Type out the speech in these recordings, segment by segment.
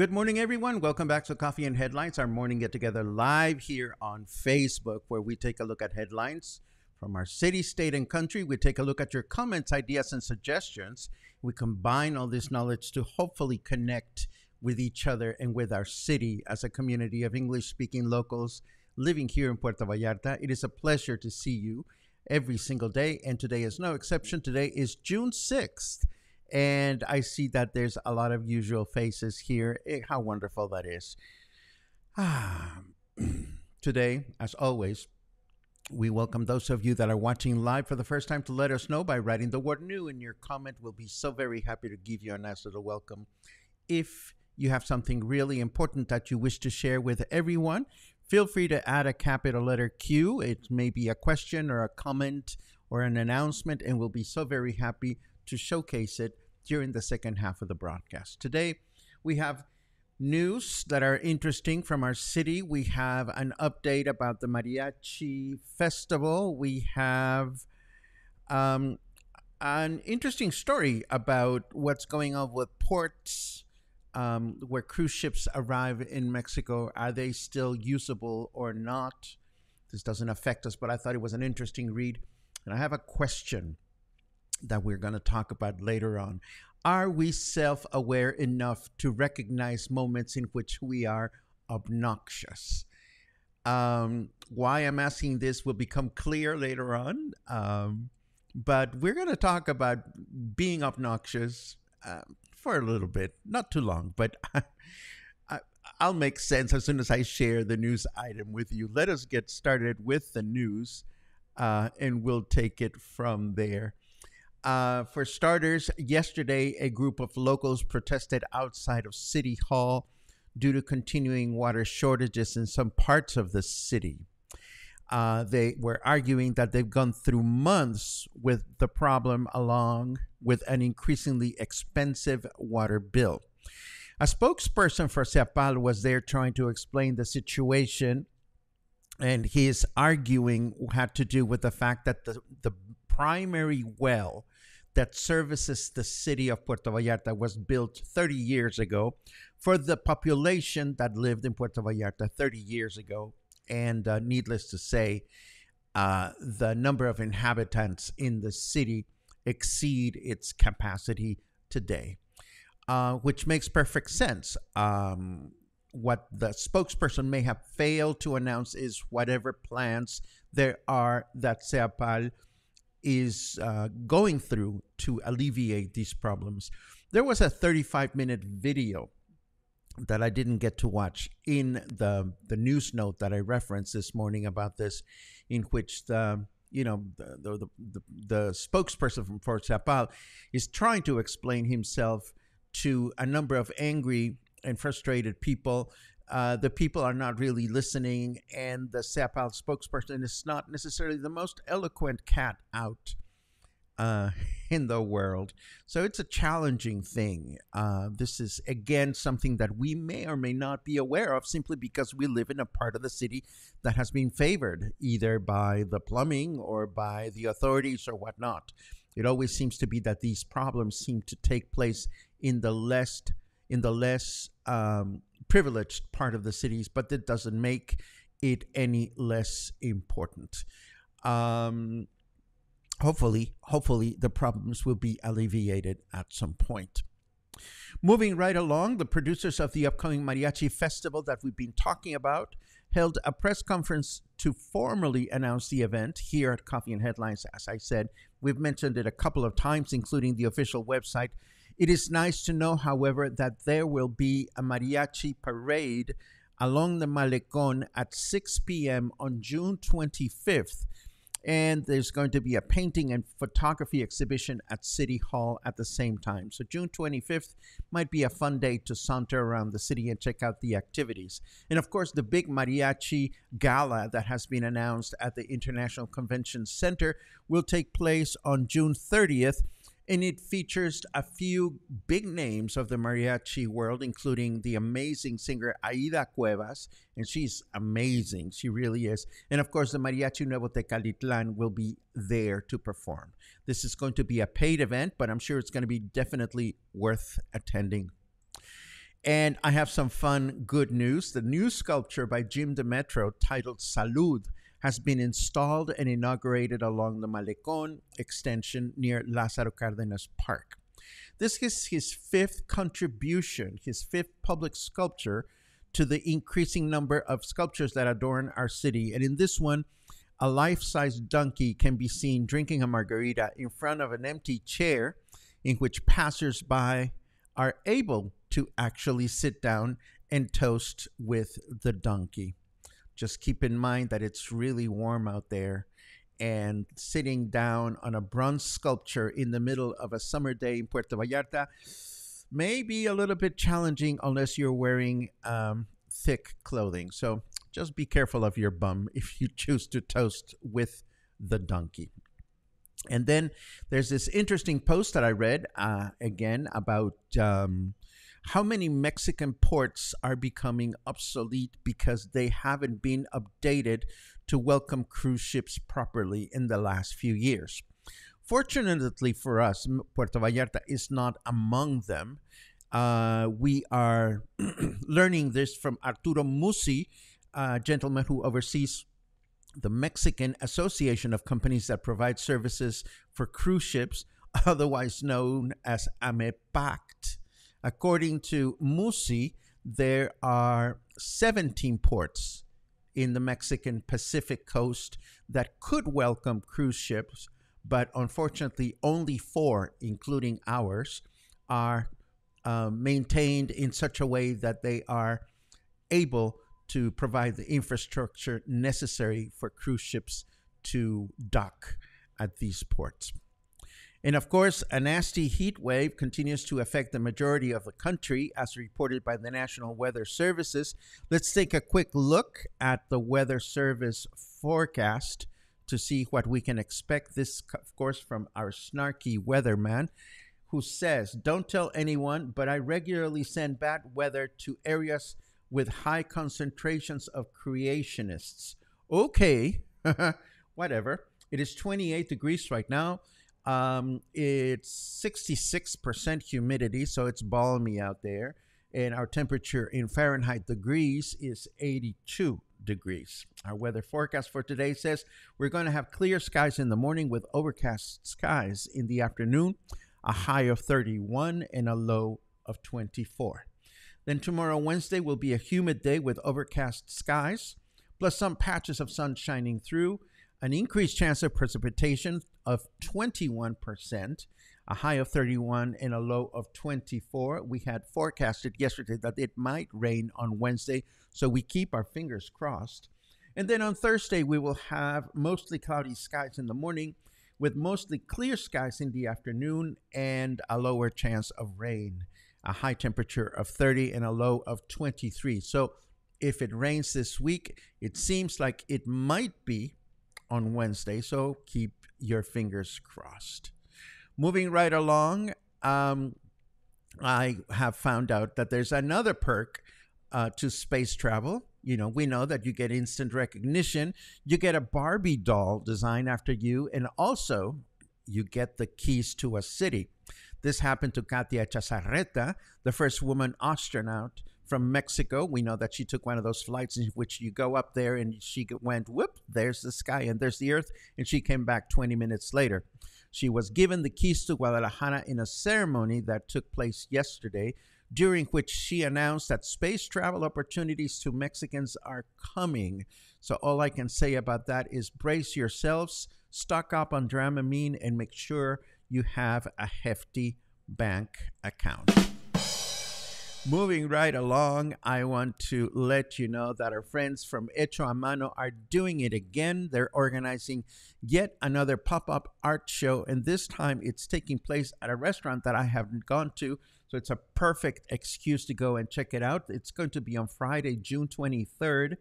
Good morning, everyone. Welcome back to Coffee and Headlines, our morning get together live here on Facebook, where we take a look at headlines from our city, state, and country. We take a look at your comments, ideas, and suggestions. We combine all this knowledge to hopefully connect with each other and with our city as a community of English speaking locals living here in Puerto Vallarta. It is a pleasure to see you every single day, and today is no exception. Today is June 6th and I see that there's a lot of usual faces here. Eh, how wonderful that is. Ah, today, as always, we welcome those of you that are watching live for the first time to let us know by writing the word new in your comment. We'll be so very happy to give you a nice little welcome. If you have something really important that you wish to share with everyone, feel free to add a capital letter Q. It may be a question or a comment or an announcement, and we'll be so very happy to showcase it during the second half of the broadcast. Today, we have news that are interesting from our city. We have an update about the Mariachi Festival. We have um, an interesting story about what's going on with ports um, where cruise ships arrive in Mexico. Are they still usable or not? This doesn't affect us, but I thought it was an interesting read. And I have a question that we're going to talk about later on. Are we self aware enough to recognize moments in which we are obnoxious? Um, why I'm asking this will become clear later on. Um, but we're going to talk about being obnoxious uh, for a little bit, not too long, but I, will make sense as soon as I share the news item with you. Let us get started with the news, uh, and we'll take it from there. Uh, for starters, yesterday a group of locals protested outside of City Hall due to continuing water shortages in some parts of the city. Uh, they were arguing that they've gone through months with the problem, along with an increasingly expensive water bill. A spokesperson for SEAPAL was there trying to explain the situation, and his arguing had to do with the fact that the, the primary well that services the city of Puerto Vallarta was built 30 years ago for the population that lived in Puerto Vallarta 30 years ago. And uh, needless to say, uh, the number of inhabitants in the city exceed its capacity today, uh, which makes perfect sense. Um, what the spokesperson may have failed to announce is whatever plans there are that SEAPAL is uh, going through to alleviate these problems. There was a 35 minute video that I didn't get to watch in the the news note that I referenced this morning about this, in which the you know the the, the, the spokesperson from Fort SEAPAL is trying to explain himself to a number of angry and frustrated people uh, the people are not really listening, and the SEAPAL spokesperson is not necessarily the most eloquent cat out. uh, in the world. So it's a challenging thing. Uh, this is, again, something that we may or may not be aware of simply because we live in a part of the city that has been favored either by the plumbing or by the authorities or whatnot. It always seems to be that these problems seem to take place in the less in the less um, privileged part of the cities, but that doesn't make it any less important. Um, hopefully, hopefully the problems will be alleviated at some point. Moving right along, the producers of the upcoming Mariachi Festival that we've been talking about held a press conference to formally announce the event here at Coffee and Headlines. As I said, we've mentioned it a couple of times, including the official website. It is nice to know, however, that there will be a mariachi parade along the Malecon at 6 p.m. on June 25th and there's going to be a painting and photography exhibition at City Hall at the same time. So June 25th might be a fun day to saunter around the city and check out the activities. And of course, the big mariachi gala that has been announced at the International Convention Center will take place on June 30th and it features a few big names of the mariachi world, including the amazing singer Aida Cuevas, and she's amazing. She really is. And of course, the Mariachi Nuevo Tecalitlan will be there to perform. This is going to be a paid event, but I'm sure it's going to be definitely worth attending. And I have some fun, good news. The new sculpture by Jim DeMetro titled Salud has been installed and inaugurated along the Malecon extension near Lázaro Cárdenas Park. This is his fifth contribution, his fifth public sculpture to the increasing number of sculptures that adorn our city. And in this one, a life size donkey can be seen drinking a margarita in front of an empty chair in which passersby are able to actually sit down and toast with the donkey. Just keep in mind that it's really warm out there. And sitting down on a bronze sculpture in the middle of a summer day in Puerto Vallarta may be a little bit challenging unless you're wearing um, thick clothing. So just be careful of your bum if you choose to toast with the donkey. And then there's this interesting post that I read uh, again about um, how many Mexican ports are becoming obsolete because they haven't been updated to welcome cruise ships properly in the last few years. Fortunately for us, Puerto Vallarta is not among them. Uh, we are learning this from Arturo Musi, a gentleman who oversees the Mexican Association of Companies that Provide Services for Cruise Ships, otherwise known as AMEPACT. According to Musi, there are 17 ports in the Mexican Pacific coast that could welcome cruise ships, but unfortunately, only four, including ours, are uh, maintained in such a way that they are able to provide the infrastructure necessary for cruise ships to dock at these ports. And of course, a nasty heat wave continues to affect the majority of the country, as reported by the National Weather Services. Let's take a quick look at the Weather Service forecast to see what we can expect. This, of course, from our snarky weatherman, who says, Don't tell anyone, but I regularly send bad weather to areas with high concentrations of creationists. Okay, whatever. It is 28 degrees right now. Um, it's 66% humidity, so it's balmy out there. And our temperature in Fahrenheit degrees is 82 degrees. Our weather forecast for today says we're going to have clear skies in the morning with overcast skies in the afternoon, a high of 31 and a low of 24. Then tomorrow, Wednesday, will be a humid day with overcast skies, plus some patches of sun shining through an increased chance of precipitation of 21%, a high of 31 and a low of 24. We had forecasted yesterday that it might rain on Wednesday, so we keep our fingers crossed. And then on Thursday, we will have mostly cloudy skies in the morning with mostly clear skies in the afternoon and a lower chance of rain, a high temperature of 30 and a low of 23. So if it rains this week, it seems like it might be on Wednesday, so keep your fingers crossed. moving right along, um, I have found out that there's another perk uh, to space travel. You know, we know that you get instant recognition, you get a Barbie doll designed after you, and also you get the keys to a city. This happened to Katya Echazarreta, the first woman astronaut from Mexico. We know that she took one of those flights in which you go up there and she went, whoop, there's the sky and there's the earth. And she came back 20 minutes later. She was given the keys to Guadalajara in a ceremony that took place yesterday, during which she announced that space travel opportunities to Mexicans are coming. So, all I can say about that is brace yourselves, stock up on Dramamine, and make sure you have a hefty bank account. Moving right along, I want to let you know that our friends from Hecho a Mano are doing it again. They're organizing yet another pop up art show, and this time it's taking place at a restaurant that I haven't gone to. So it's a perfect excuse to go and check it out. It's going to be on Friday, June 23rd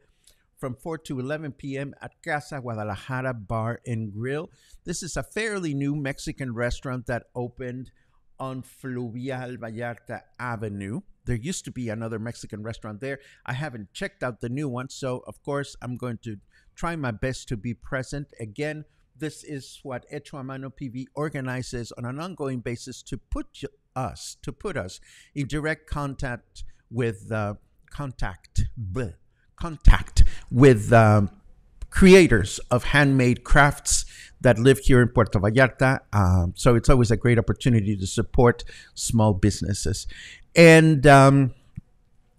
from 4 to 11 p.m. at Casa Guadalajara Bar and Grill. This is a fairly new Mexican restaurant that opened on Fluvial Vallarta Avenue. There used to be another Mexican restaurant there. I haven't checked out the new one, so of course I'm going to try my best to be present. Again, this is what Hecho Mano PV organizes on an ongoing basis to put us, to put us in direct contact with uh, contact, bleh, contact with um, creators of handmade crafts that live here in Puerto Vallarta. Um, so it's always a great opportunity to support small businesses. And um,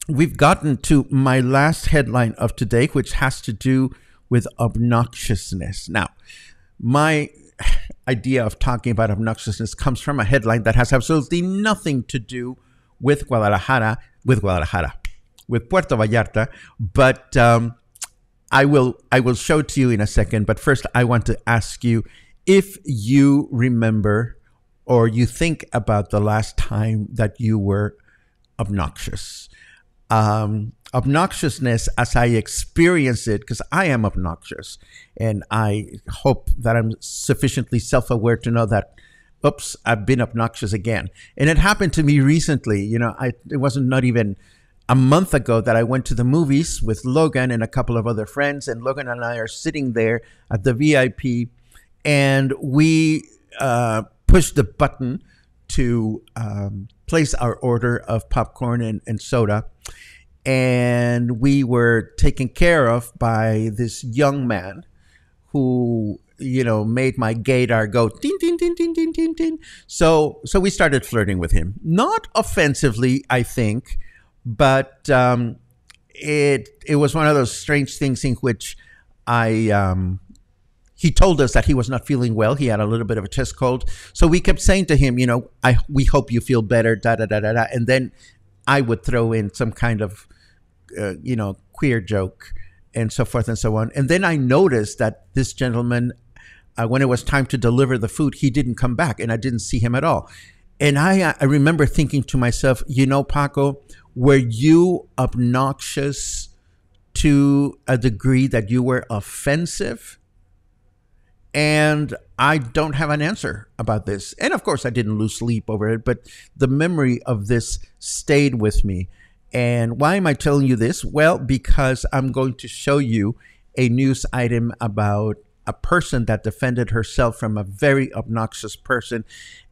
we've gotten to my last headline of today, which has to do with obnoxiousness. Now, my idea of talking about obnoxiousness comes from a headline that has absolutely nothing to do with Guadalajara, with Guadalajara, with Puerto Vallarta, but um, I will I will show to you in a second. But first, I want to ask you if you remember or you think about the last time that you were obnoxious. Um, obnoxiousness, as I experience it, because I am obnoxious, and I hope that I'm sufficiently self aware to know that, oops, I've been obnoxious again. And it happened to me recently. You know, I, it wasn't not even a month ago that I went to the movies with Logan and a couple of other friends, and Logan and I are sitting there at the VIP, and we uh, pushed the button to um, place our order of popcorn and, and soda. And we were taken care of by this young man who you know made my gaydar go tin tin tin tin tin tin tin. So so we started flirting with him, not offensively, I think but um, it it was one of those strange things in which I um, he told us that he was not feeling well. He had a little bit of a chest cold, so we kept saying to him, you know, I we hope you feel better, da da da da da, and then I would throw in some kind of uh, you know queer joke and so forth and so on, and then I noticed that this gentleman. Uh, when it was time to deliver the food, he didn't come back, and I didn't see him at all. And I, uh, I remember thinking to myself, you know, Paco, were you obnoxious to a degree that you were offensive? And I don't have an answer about this. And of course, I didn't lose sleep over it, but the memory of this stayed with me. And why am I telling you this? Well, because I'm going to show you a news item about a person that defended herself from a very obnoxious person.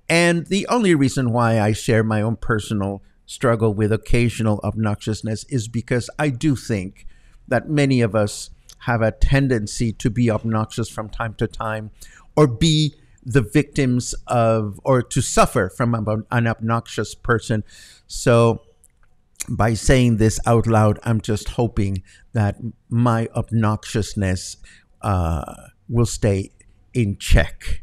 And the only reason why I share my own personal struggle with occasional obnoxiousness is because I do think that many of us have a tendency to be obnoxious from time to time or be the victims of or to suffer from an obnoxious person. So, by saying this out loud, I'm just hoping that my obnoxiousness uh, will stay in check.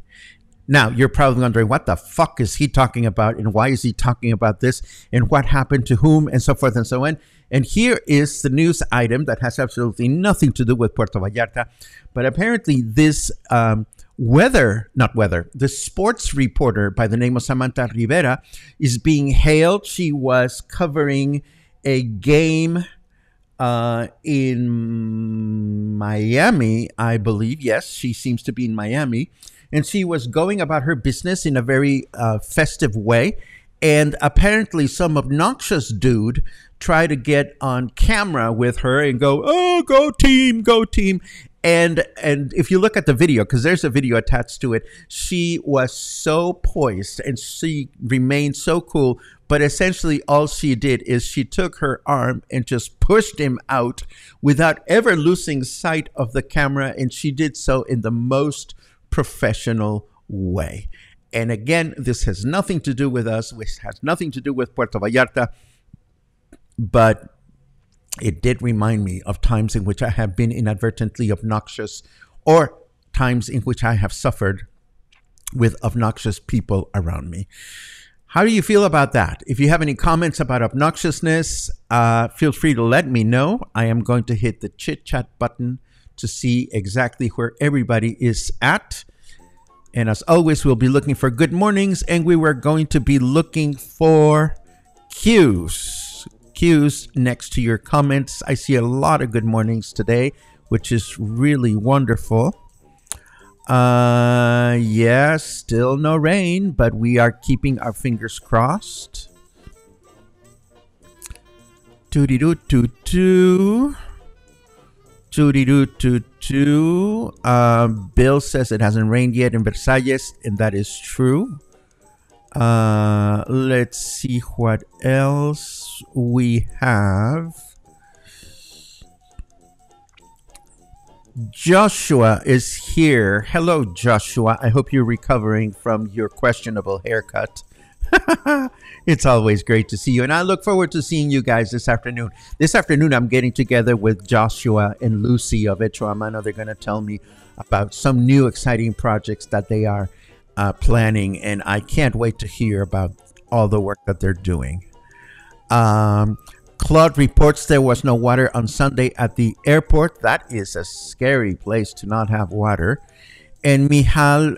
Now, you're probably wondering, what the fuck is he talking about? And why is he talking about this? And what happened to whom? And so forth and so on. And here is the news item that has absolutely nothing to do with Puerto Vallarta. But apparently, this um, weather, not weather, the sports reporter by the name of Samantha Rivera is being hailed. She was covering a game uh, in Miami, I believe. Yes, she seems to be in Miami and she was going about her business in a very uh, festive way. And apparently, some obnoxious dude tried to get on camera with her and go, "Oh, go team, go team!" and and if you look at the video because there's a video attached to it she was so poised and she remained so cool but essentially all she did is she took her arm and just pushed him out without ever losing sight of the camera and she did so in the most professional way and again this has nothing to do with us which has nothing to do with puerto vallarta but it did remind me of times in which I have been inadvertently obnoxious or times in which I have suffered with obnoxious people around me. How do you feel about that? If you have any comments about obnoxiousness, uh, feel free to let me know. I am going to hit the chit chat button to see exactly where everybody is at. And as always, we'll be looking for good mornings and we were going to be looking for cues cues next to your comments. I see a lot of good mornings today, which is really wonderful. Uh, yes, yeah, still no rain, but we are keeping our fingers crossed. Toody doo doo doo. Toody doo doo doo. Uh, Bill says it hasn't rained yet in Versalles, and that is true. Uh, let's see what else we have. Joshua is here. Hello, Joshua. I hope you're recovering from your questionable haircut. it's always great to see you, and I look forward to seeing you guys this afternoon. This afternoon, I'm getting together with Joshua and Lucy of Hecho a Mano. They're going to tell me about some new exciting projects that they are uh, planning, and I can't wait to hear about all the work that they're doing. Um, Claude reports there was no water on Sunday at the airport. That is a scary place to not have water. And Mihal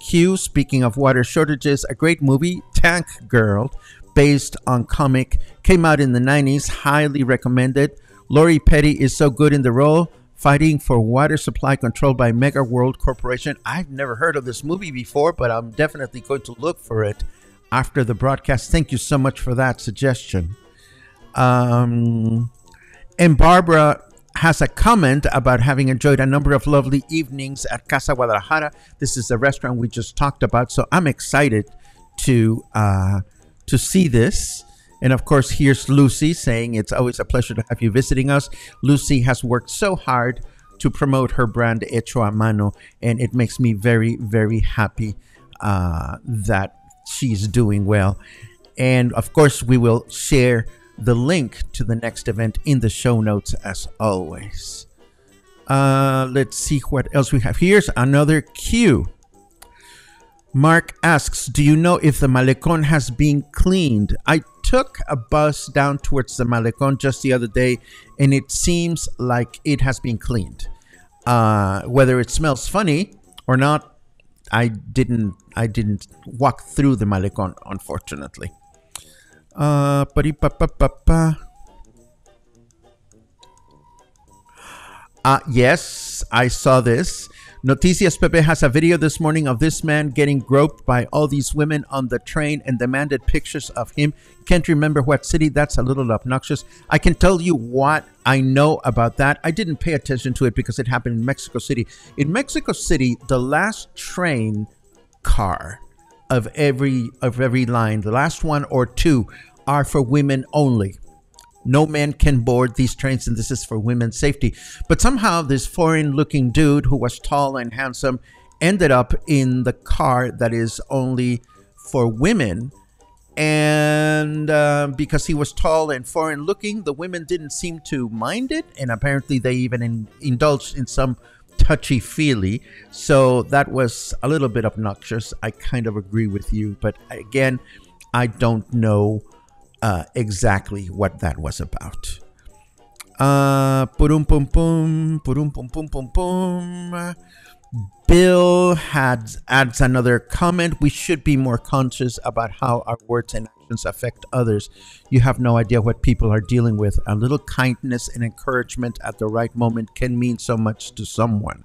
cue. Speaking of water shortages, a great movie, Tank Girl, based on comic, came out in the 90s. Highly recommended. Lori Petty is so good in the role fighting for water supply controlled by Mega World Corporation. I've never heard of this movie before, but I'm definitely going to look for it after the broadcast. Thank you so much for that suggestion. Um, and Barbara has a comment about having enjoyed a number of lovely evenings at Casa Guadalajara. This is the restaurant we just talked about, so I'm excited to uh, to see this. And of course, here's Lucy saying it's always a pleasure to have you visiting us. Lucy has worked so hard to promote her brand Hecho a Mano, and it makes me very, very happy uh, that she's doing well. And of course, we will share the link to the next event in the show notes as always. Uh, let's see what else we have. Here's another cue. Mark asks, Do you know if the Malecon has been cleaned? I took a bus down towards the Malecon just the other day, and it seems like it has been cleaned. Uh, whether it smells funny or not, I didn't. I didn't walk through the Malecon, unfortunately. Uh, uh, yes, I saw this. Noticias Pepe has a video this morning of this man getting groped by all these women on the train and demanded pictures of him. Can't remember what city. That's a little obnoxious. I can tell you what I know about that. I didn't pay attention to it because it happened in Mexico City. In Mexico City, the last train car of every of every line, the last one or two are for women only no man can board these trains and this is for women's safety. But somehow this foreign looking dude who was tall and handsome ended up in the car that is only for women. And uh, because he was tall and foreign looking, the women didn't seem to mind it. And apparently they even in, indulged in some touchy feely. So that was a little bit obnoxious. I kind of agree with you. But again, I don't know uh, exactly what that was about. Uh. Bill had adds another comment. We should be more conscious about how our words and actions affect others. You have no idea what people are dealing with. A little kindness and encouragement at the right moment can mean so much to someone.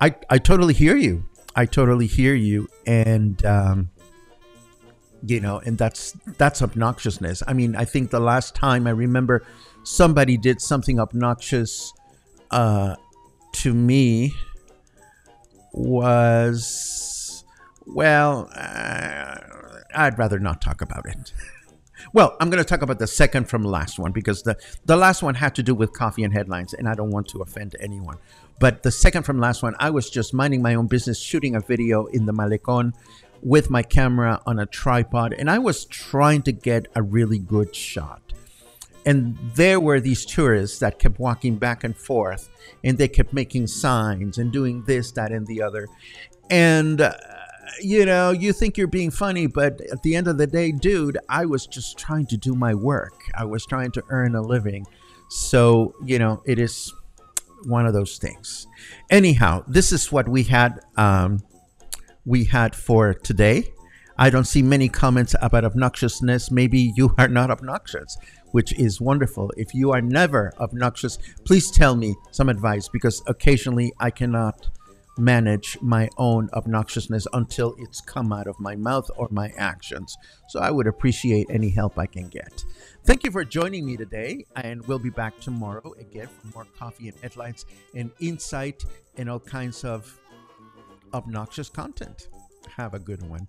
I, I totally hear you. I totally hear you, and um, you know, and that's that's obnoxiousness. I mean, I think the last time I remember somebody did something obnoxious uh, to me was well, uh, I'd rather not talk about it. Well, I'm going to talk about the second from last one because the, the last one had to do with coffee and headlines, and I don't want to offend anyone. But the second from last one, I was just minding my own business, shooting a video in the Malecon with my camera on a tripod, and I was trying to get a really good shot. And there were these tourists that kept walking back and forth, and they kept making signs and doing this, that, and the other. And uh, you know, you think you're being funny, but at the end of the day, dude, I was just trying to do my work. I was trying to earn a living. So, you know, it is one of those things. Anyhow, this is what we had um, we had for today. I don't see many comments about obnoxiousness. Maybe you are not obnoxious, which is wonderful. If you are never obnoxious, please tell me some advice because occasionally I cannot manage my own obnoxiousness until it's come out of my mouth or my actions. So I would appreciate any help I can get. Thank you for joining me today, and we'll be back tomorrow again for more coffee and headlines and insight and all kinds of obnoxious content. Have a good one.